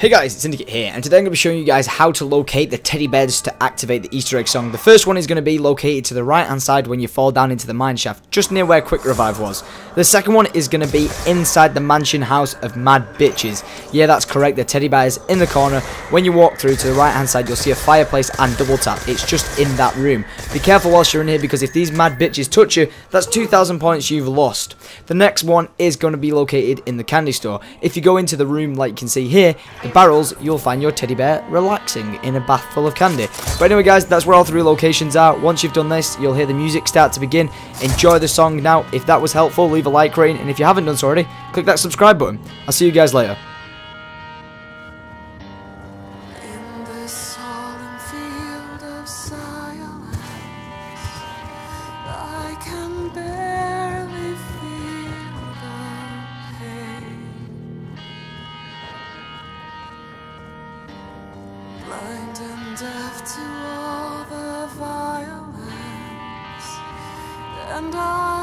Hey guys, it's Syndicate here, and today I'm going to be showing you guys how to locate the teddy bears to activate the Easter egg song. The first one is going to be located to the right hand side when you fall down into the mine shaft, just near where Quick Revive was. The second one is going to be inside the mansion house of Mad Bitches. Yeah, that's correct, the teddy bear is in the corner. When you walk through to the right hand side, you'll see a fireplace and double tap. It's just in that room. Be careful whilst you're in here because if these Mad Bitches touch you, that's 2,000 points you've lost. The next one is going to be located in the candy store. If you go into the room like you can see here, the barrels, you'll find your teddy bear relaxing in a bath full of candy. But anyway guys, that's where all three locations are. Once you've done this, you'll hear the music start to begin. Enjoy the song now. If that was helpful, leave a like rating. And if you haven't done so already, click that subscribe button. I'll see you guys later. Blind and deaf to all the violence, and I've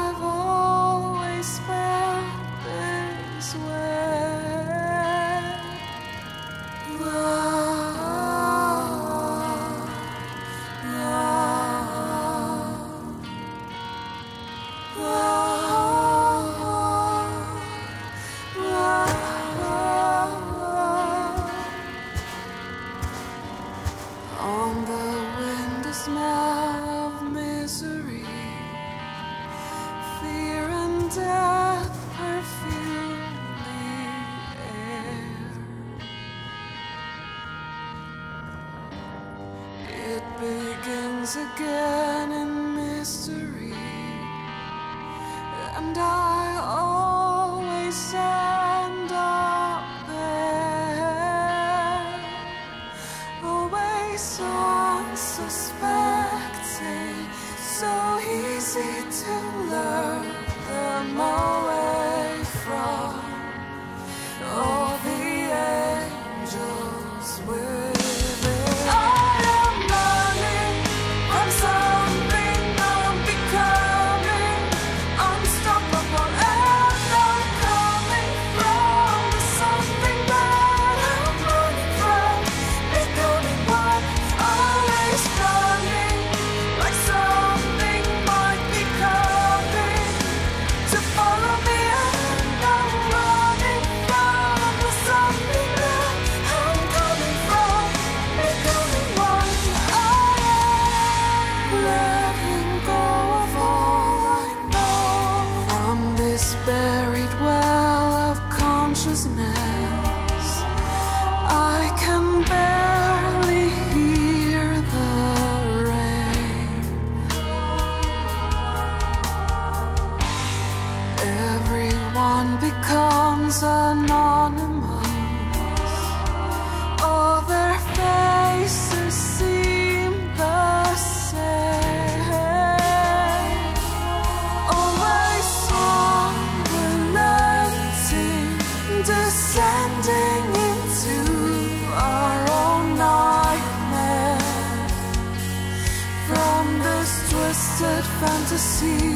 again in mystery, and I becomes anonymous. All their faces seem the same. Always unrelenting, descending into our own nightmare. From this twisted fantasy